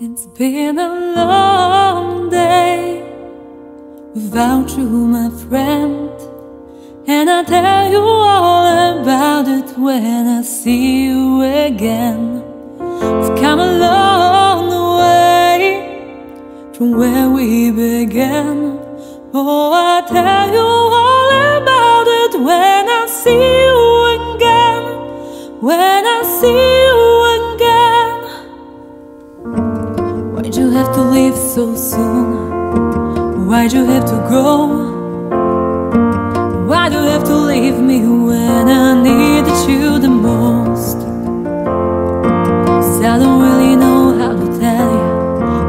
It's been a long day without you, my friend. And I'll tell you all about it when I see you again. We've come a long way from where we began. Oh, I'll tell you all about it when I see you again. When I see leave so soon? Why'd you have to go? Why'd you have to leave me when I needed you the most? Cause I don't really know how to tell you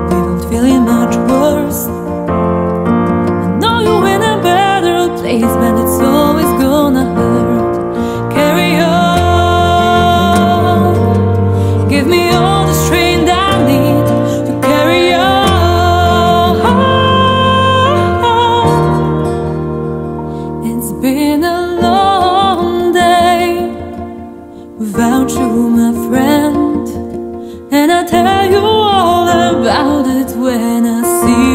Without feeling much worse I know you're in a better place But it's always gonna hurt Carry on Give me all about you, my friend. And I'll tell you all about it when I see you.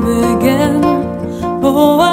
begin. Oh,